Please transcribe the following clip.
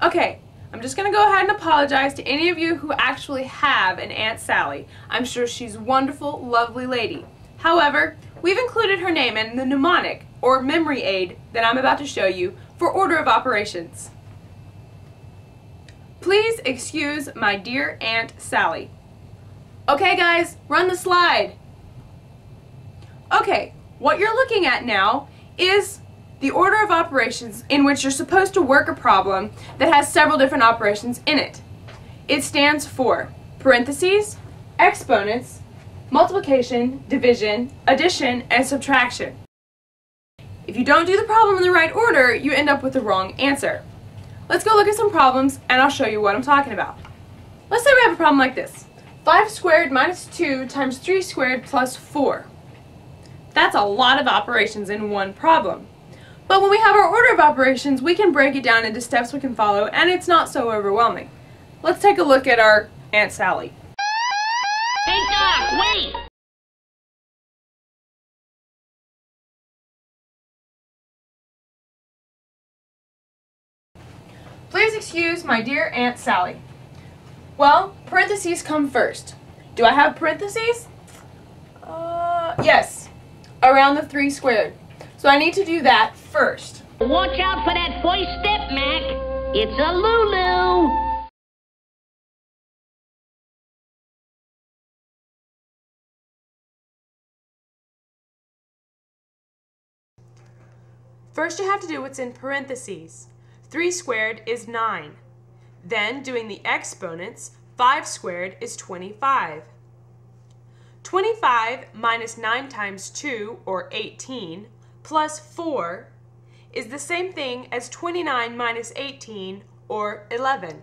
Okay, I'm just going to go ahead and apologize to any of you who actually have an Aunt Sally. I'm sure she's a wonderful, lovely lady. However, we've included her name in the mnemonic, or memory aid, that I'm about to show you for order of operations. Please excuse my dear Aunt Sally. Okay guys, run the slide. Okay, what you're looking at now is the order of operations in which you're supposed to work a problem that has several different operations in it. It stands for parentheses, exponents, multiplication, division, addition, and subtraction. If you don't do the problem in the right order, you end up with the wrong answer. Let's go look at some problems and I'll show you what I'm talking about. Let's say we have a problem like this. 5 squared minus 2 times 3 squared plus 4. That's a lot of operations in one problem. But when we have our order of operations, we can break it down into steps we can follow, and it's not so overwhelming. Let's take a look at our Aunt Sally. Hey, Doc, wait! Please excuse my dear Aunt Sally. Well, parentheses come first. Do I have parentheses? Uh, yes, around the 3 squared. So I need to do that first. Watch out for that first step, Mac. It's a Lulu. First you have to do what's in parentheses. 3 squared is 9. Then, doing the exponents, 5 squared is 25. 25 minus 9 times 2, or 18, plus 4 is the same thing as 29 minus 18, or 11.